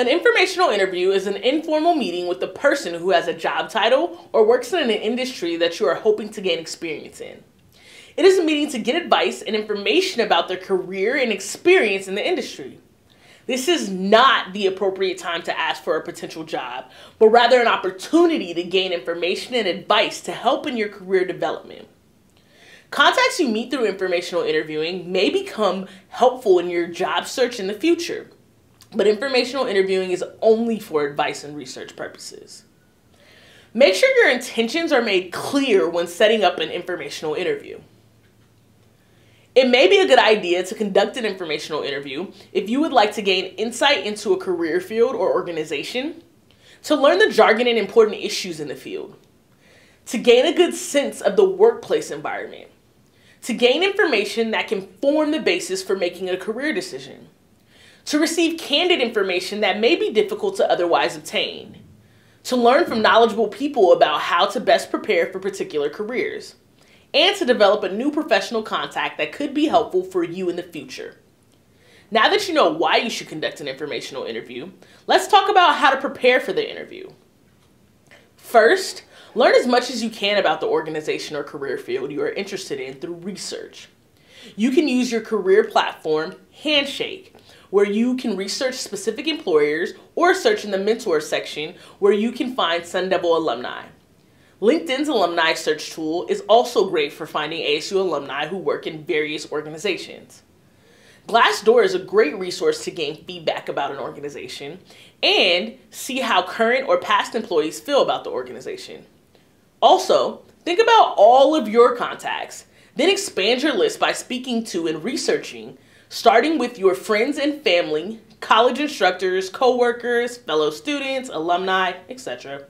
An informational interview is an informal meeting with the person who has a job title or works in an industry that you are hoping to gain experience in. It is a meeting to get advice and information about their career and experience in the industry. This is not the appropriate time to ask for a potential job, but rather an opportunity to gain information and advice to help in your career development. Contacts you meet through informational interviewing may become helpful in your job search in the future but informational interviewing is only for advice and research purposes. Make sure your intentions are made clear when setting up an informational interview. It may be a good idea to conduct an informational interview if you would like to gain insight into a career field or organization, to learn the jargon and important issues in the field, to gain a good sense of the workplace environment, to gain information that can form the basis for making a career decision to receive candid information that may be difficult to otherwise obtain, to learn from knowledgeable people about how to best prepare for particular careers, and to develop a new professional contact that could be helpful for you in the future. Now that you know why you should conduct an informational interview, let's talk about how to prepare for the interview. First, learn as much as you can about the organization or career field you are interested in through research. You can use your career platform, Handshake, where you can research specific employers or search in the mentor section where you can find Sun Devil alumni. LinkedIn's alumni search tool is also great for finding ASU alumni who work in various organizations. Glassdoor is a great resource to gain feedback about an organization and see how current or past employees feel about the organization. Also, think about all of your contacts, then expand your list by speaking to and researching starting with your friends and family, college instructors, co-workers, fellow students, alumni, etc.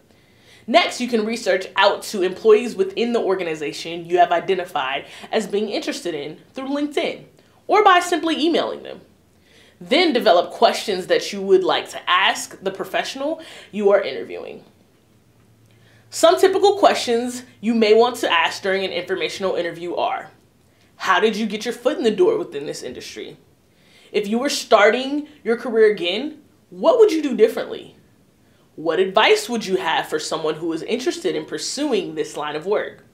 Next, you can research out to employees within the organization you have identified as being interested in through LinkedIn or by simply emailing them. Then develop questions that you would like to ask the professional you are interviewing. Some typical questions you may want to ask during an informational interview are how did you get your foot in the door within this industry? If you were starting your career again, what would you do differently? What advice would you have for someone who is interested in pursuing this line of work?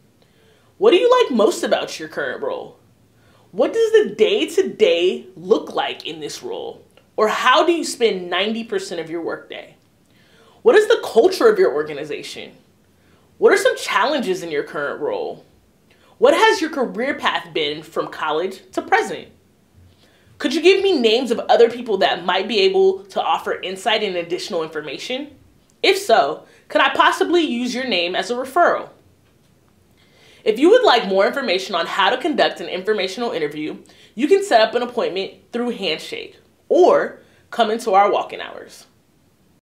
What do you like most about your current role? What does the day to day look like in this role? Or how do you spend 90% of your workday? What is the culture of your organization? What are some challenges in your current role? What has your career path been from college to present? Could you give me names of other people that might be able to offer insight and additional information? If so, could I possibly use your name as a referral? If you would like more information on how to conduct an informational interview, you can set up an appointment through Handshake or come into our walk-in hours.